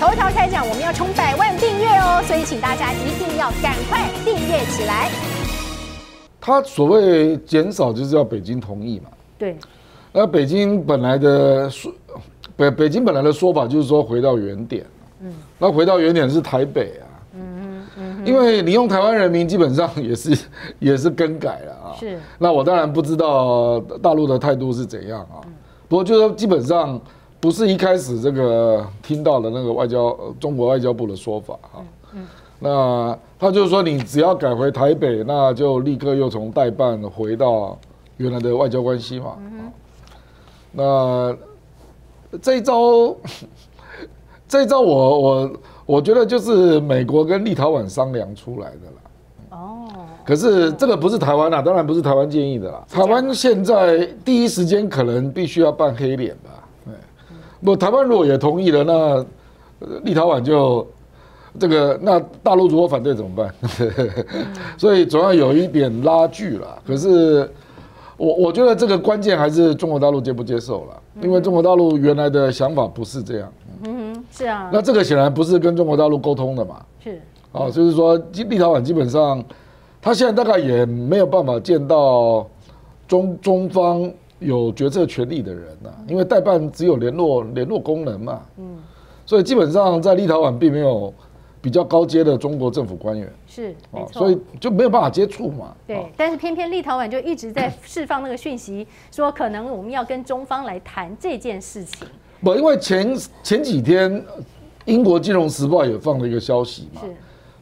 头条开讲，我们要冲百万订阅哦，所以请大家一定要赶快订阅起来。他所谓减少就是要北京同意嘛。对，那北京本来的说，北北京本来的说法就是说回到原点。嗯，那回到原点是台北啊。嗯嗯因为你用台湾人民基本上也是 也是更改了啊。是。那我当然不知道大陆的态度是怎样啊。不过就是基本上不是一开始这个听到的那个外交中国外交部的说法啊。嗯。那他就是说，你只要改回台北，那就立刻又从代办回到原来的外交关系嘛。那这一招，这一招我我我觉得就是美国跟立陶宛商量出来的啦。哦。可是这个不是台湾啦，当然不是台湾建议的啦。台湾现在第一时间可能必须要扮黑脸吧？对。不，台湾如果也同意了，那立陶宛就。这个那大陆如果反对怎么办？所以总要有一点拉锯了。可是我我觉得这个关键还是中国大陆接不接受了，因为中国大陆原来的想法不是这样。嗯哼，是啊。那这个显然不是跟中国大陆沟通的嘛？是。哦，就是说立陶宛基本上，他现在大概也没有办法见到中中方有决策权力的人呐，因为代办只有联络联络功能嘛。嗯。所以基本上在立陶宛并没有。比较高阶的中国政府官员是，哦，所以就没有办法接触嘛。对，但是偏偏立陶宛就一直在释放那个讯息，说可能我们要跟中方来谈这件事情。不，因为前前几天英国金融时报也放了一个消息嘛，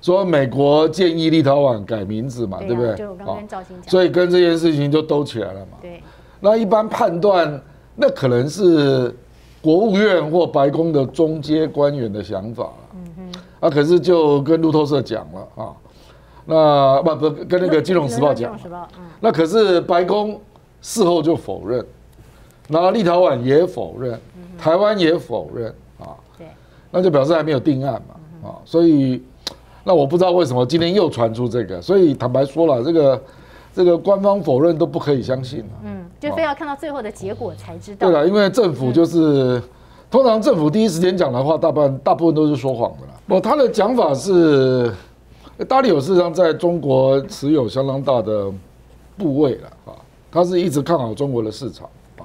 说美国建议立陶宛改名字嘛，对不对？就我刚跟赵鑫讲，所以跟这件事情就兜起来了嘛。对，那一般判断，那可能是国务院或白宫的中阶官员的想法。啊，可是就跟路透社讲了啊，那不不跟那个金融时报讲，那可是白宫事后就否认，然后立陶宛也否认，台湾也否认啊，对，那就表示还没有定案嘛啊，所以那我不知道为什么今天又传出这个，所以坦白说了，这个这个官方否认都不可以相信了，嗯，就非要看到最后的结果才知道，对了，因为政府就是。通常政府第一时间讲的话，大半大部分都是说谎的啦。不，他的讲法是，大利有事实上在中国持有相当大的部位了啊，他是一直看好中国的市场啊，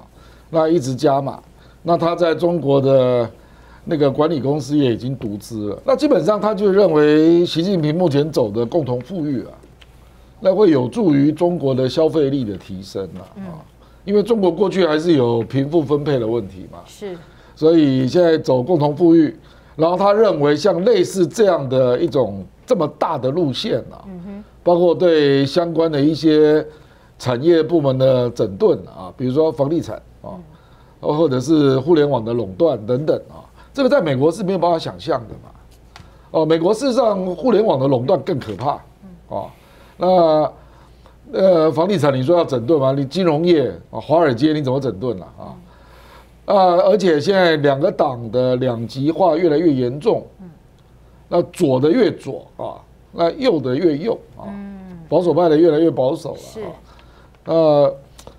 那一直加码，那他在中国的那个管理公司也已经独资了，那基本上他就认为习近平目前走的共同富裕啊，那会有助于中国的消费力的提升啊，啊，因为中国过去还是有贫富分配的问题嘛，是。所以现在走共同富裕，然后他认为像类似这样的一种这么大的路线啊，包括对相关的一些产业部门的整顿啊，比如说房地产啊，或者是互联网的垄断等等啊，这个在美国是没有办法想象的嘛。哦，美国事实上互联网的垄断更可怕啊。那呃，房地产你说要整顿吗？你金融业啊，华尔街你怎么整顿了啊？啊，而且现在两个党的两极化越来越严重，那左的越左啊，那右的越右啊，保守派的越来越保守了，是，呃，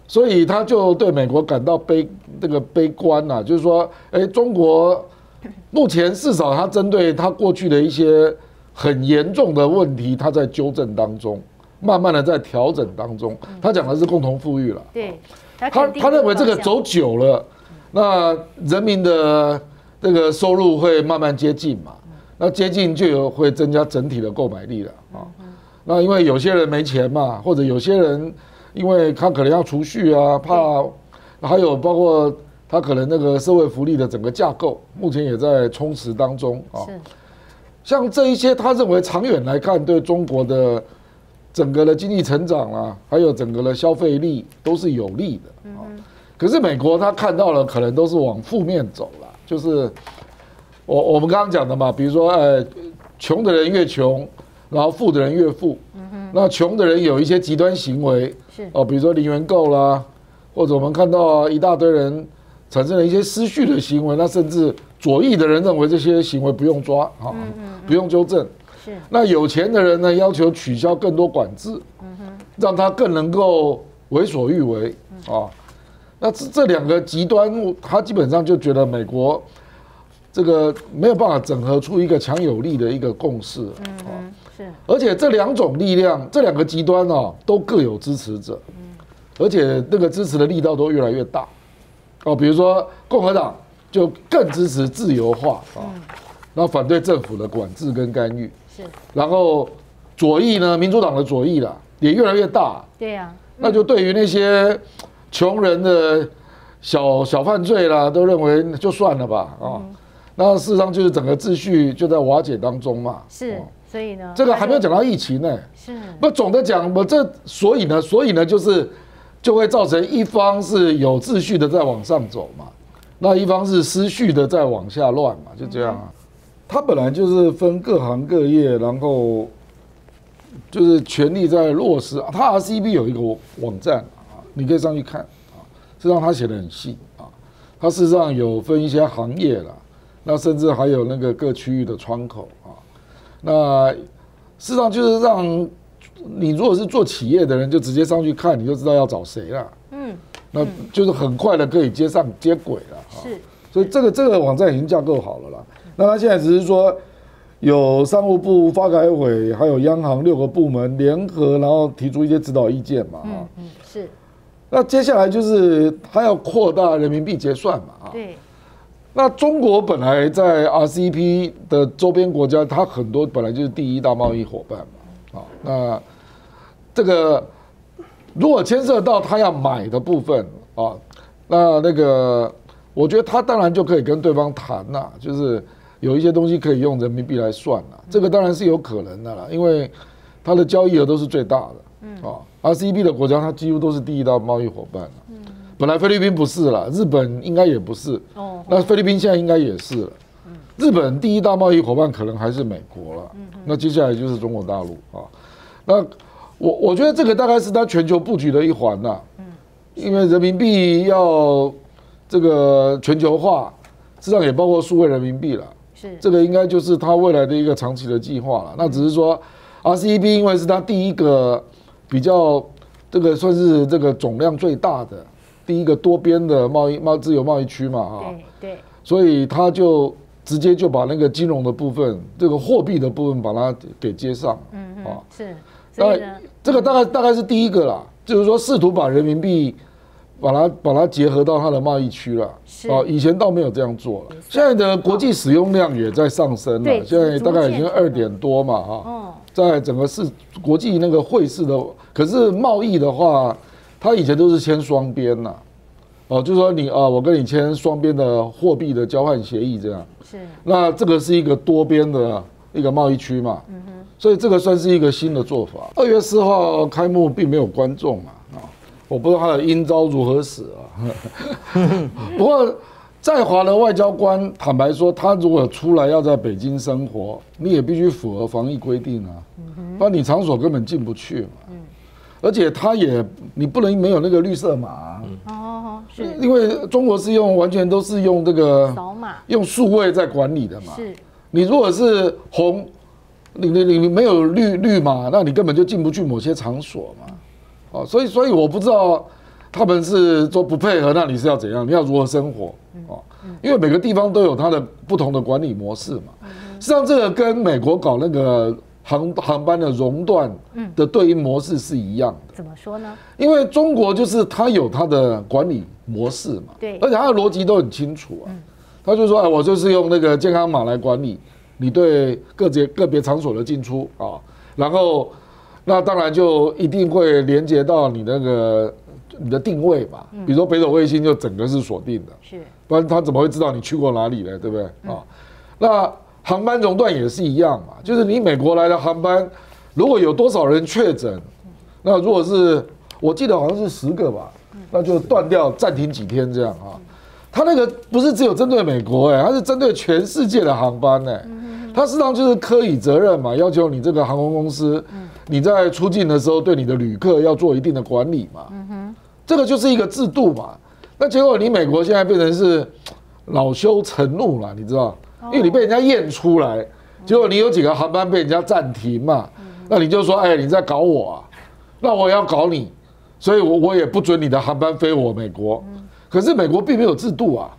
所以他就对美国感到悲这个悲观呐，就是说，哎，中国 目前至少他针对他过去的一些很严重的问题，他在纠正当中，慢慢的在调整当中，他讲的是共同富裕了，对，他他认为这个走久了。那人民的这个收入会慢慢接近嘛？那接近就有会增加整体的购买力了啊。那因为有些人没钱嘛，或者有些人因为他可能要储蓄啊，怕还有包括他可能那个社会福利的整个架构，目前也在充实当中啊。像这一些，他认为长远来看，对中国的整个的经济成长啊，还有整个的消费力都是有利的啊。可是美国他看到了，可能都是往负面走了，就是我我们刚刚讲的嘛，比如说，呃，穷的人越穷，然后富的人越富。那穷的人有一些极端行为，是哦，比如说零元购啦，或者我们看到一大堆人产生了一些失序的行为，那甚至左翼的人认为这些行为不用抓啊，不用纠正。是。那有钱的人呢，要求取消更多管制，嗯哼，让他更能够为所欲为啊。那这这两个极端，他基本上就觉得美国这个没有办法整合出一个强有力的一个共识。嗯，是，而且这两种力量，这两个极端哦，都各有支持者，而且那个支持的力道都越来越大。哦，比如说共和党就更支持自由化啊，然后反对政府的管制跟干预。是，然后左翼呢，民主党的左翼啦，也越来越大。对呀，那就对于那些穷人的小小犯罪啦，都认为就算了吧啊。那事实上就是整个秩序就在瓦解当中嘛。是，所以呢，这个还没有讲到疫情呢。是，不总的讲，我这所以呢，所以呢，就是就会造成一方是有秩序的在往上走嘛，那一方是失序的在往下乱嘛，就这样啊。它本来就是分各行各业，然后就是全力在落实。它 RCB 有一个网站啊，你可以上去看啊，实际上它写的很细啊，它事实上有分一些行业了。那甚至还有那个各区域的窗口啊，那事实上就是让你如果是做企业的人，就直接上去看，你就知道要找谁了。嗯，那就是很快的可以接上接轨了。是，所以这个这个网站已经架构好了啦。那他现在只是说有商务部、发改委还有央行六个部门联合，然后提出一些指导意见嘛。嗯嗯，是。那接下来就是他要扩大人民币结算嘛。啊，对。那中国本来在 RCEP 的周边国家，它很多本来就是第一大贸易伙伴嘛，啊，那这个如果牵涉到他要买的部分啊，那那个我觉得他当然就可以跟对方谈呐，就是有一些东西可以用人民币来算了，这个当然是有可能的啦，因为它的交易额都是最大的，嗯啊，RCEP 的国家它几乎都是第一大贸易伙伴了，嗯。本来菲律宾不是了，日本应该也不是。哦，那菲律宾现在应该也是了。日本第一大贸易伙伴可能还是美国了。嗯那接下来就是中国大陆啊。那我我觉得这个大概是它全球布局的一环呐。嗯。因为人民币要这个全球化，实际上也包括数位人民币了。是。这个应该就是它未来的一个长期的计划了。那只是说，RCEP 因为是它第一个比较这个算是这个总量最大的。第一个多边的贸易贸自由贸易区嘛，哈，对对，所以它就直接就把那个金融的部分，这个货币的部分把它给接上，嗯嗯，是，所以这个大概大概是第一个啦，就是说试图把人民币把它把它结合到它的贸易区了，啊，以前倒没有这样做了，现在的国际使用量也在上升了，现在大概已经二点多嘛，哈，在整个市国际那个汇市的，可是贸易的话。他以前都是签双边呐，哦，就是说你啊，我跟你签双边的货币的交换协议，这样。是。那这个是一个多边的一个贸易区嘛，嗯哼。所以这个算是一个新的做法。二月四号开幕，并没有观众嘛，啊，我不知道他的阴招如何使啊。不过在华的外交官坦白说，他如果出来要在北京生活，你也必须符合防疫规定啊，不然你场所根本进不去嘛。而且他也，你不能没有那个绿色码哦，是，因为中国是用完全都是用这个扫码，用数位在管理的嘛。是，你如果是红，你你你没有绿绿码，那你根本就进不去某些场所嘛。哦，所以所以我不知道他们是说不配合，那你是要怎样？你要如何生活？哦，因为每个地方都有它的不同的管理模式嘛。实际上这个跟美国搞那个。航航班的熔断的对应模式是一样的。怎么说呢？因为中国就是它有它的管理模式嘛，对，而且它的逻辑都很清楚啊。他就说：“哎，我就是用那个健康码来管理你对个别个别场所的进出啊，然后那当然就一定会连接到你那个你的定位嘛。比如说北斗卫星就整个是锁定的，是，不然他怎么会知道你去过哪里呢？对不对啊？那。航班熔断也是一样嘛，就是你美国来的航班，如果有多少人确诊，那如果是我记得好像是十个吧，那就断掉暂停几天这样啊。他那个不是只有针对美国哎，他是针对全世界的航班哎，他实际上就是科以责任嘛，要求你这个航空公司，你在出境的时候对你的旅客要做一定的管理嘛，这个就是一个制度嘛。那结果你美国现在变成是恼羞成怒了，你知道？因为你被人家验出来，结果你有几个航班被人家暂停嘛，那你就说，哎，你在搞我啊，那我也要搞你，所以我我也不准你的航班飞我美国。可是美国并没有制度啊，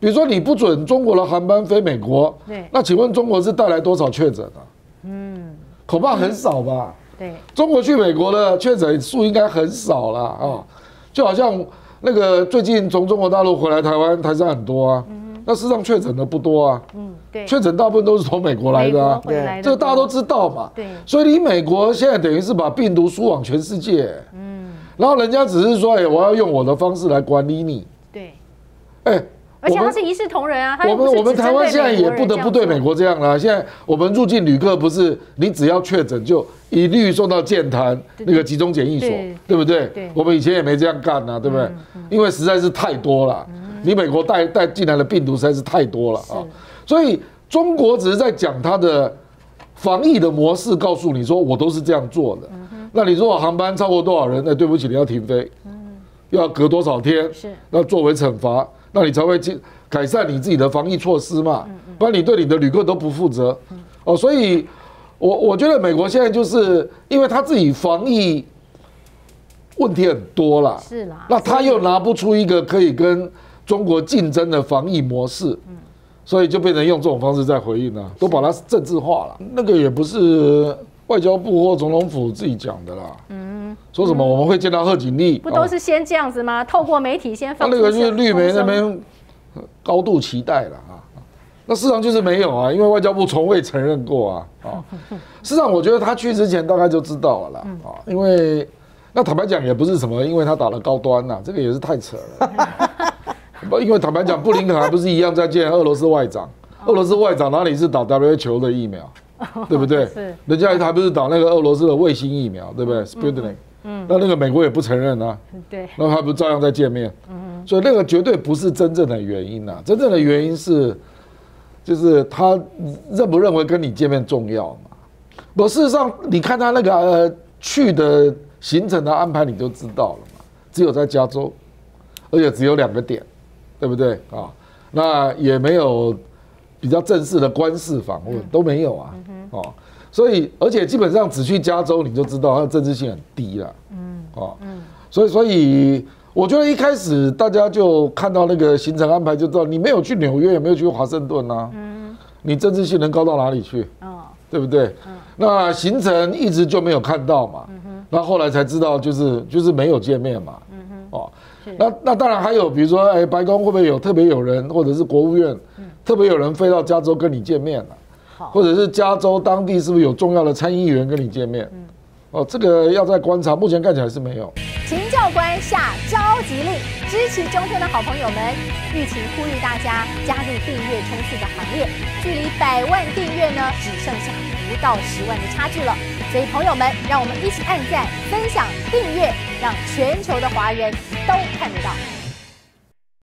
比如说你不准中国的航班飞美国，对。那请问中国是带来多少确诊啊？嗯，恐怕很少吧。对，中国去美国的确诊数应该很少了啊，就好像那个最近从中国大陆回来台湾台商很多啊，那事实上确诊的不多啊，嗯，对，确诊大部分都是从美国来的啊。国，回来的这个大家都知道嘛。对。所以你美国现在等于是把病毒输往全世界，嗯，然后人家只是说，哎，我要用我的方式来管理你，对，哎。而且他是一视同仁啊，他我们我们台湾现在也不得不对美国这样了。现在我们入境旅客不是你只要确诊就一律送到健谈那个集中检疫所对，不对？对？我们以前也没这样干呐，对不对？因为实在是太多了，你美国带带进来的病毒实在是太多了啊，所以中国只是在讲它的防疫的模式，告诉你说我都是这样做的。那你如果航班超过多少人，那对不起，你要停飞，要隔多少天？是。那作为惩罚，那你才会去改善你自己的防疫措施嘛，不然你对你的旅客都不负责。哦，所以我我觉得美国现在就是因为他自己防疫问题很多啦，是啦，那他又拿不出一个可以跟中国竞争的防疫模式，所以就变成用这种方式在回应了，都把它政治化了。那个也不是外交部或总统府自己讲的啦，嗯，说什么我们会见到贺锦丽，不都哦是先这样子吗？透过媒体先放那个就是绿媒那边高度期待了啊。那事实上就是没有啊，因为外交部从未承认过啊。啊，事实上我觉得他去之前大概就知道了啦。嗯啊，因为那坦白讲也不是什么，因为他打了高端呐、这个也是太扯了。不，因为坦白讲，布林肯还不是一样在见俄罗斯外长？俄罗斯外长哪里是打 WHO 的疫苗，对不对？是人家还不是打那个俄罗斯的卫星疫苗，对不对？Sputnik。嗯。那那个美国也不承认啊。对，那他不照样在见面？所以那个绝对不是真正的原因呐、真正的原因是，就是他认不认为跟你见面重要嘛？不，事实上你看他那个呃去的行程的安排，你就知道了嘛。只有在加州，而且只有两个点，对不对啊？那也没有比较正式的官事访问，都没有啊。哦，所以而且基本上只去加州，你就知道它的政治性很低了。嗯，哦，嗯所以所以我觉得一开始大家就看到那个行程安排，就知道你没有去纽约，也没有去华盛顿啊。嗯，你政治性能高到哪里去？哦，对不对？那行程一直就没有看到嘛，嗯那后来才知道就是就是没有见面嘛，嗯哦，那那当然还有比如说，哎，白宫会不会有特别有人，或者是国务院特别有人飞到加州跟你见面了、好或者是加州当地是不是有重要的参议员跟你见面？哦，这个要再观察，目前看起来是没有。秦教官下召集令，支持中天的好朋友们，玉琴呼吁大家加入订阅冲刺的行列。距离百万订阅呢，只剩下不到十万的差距了。所以朋友们，让我们一起按赞、分享、订阅，让全球的华人都看得到。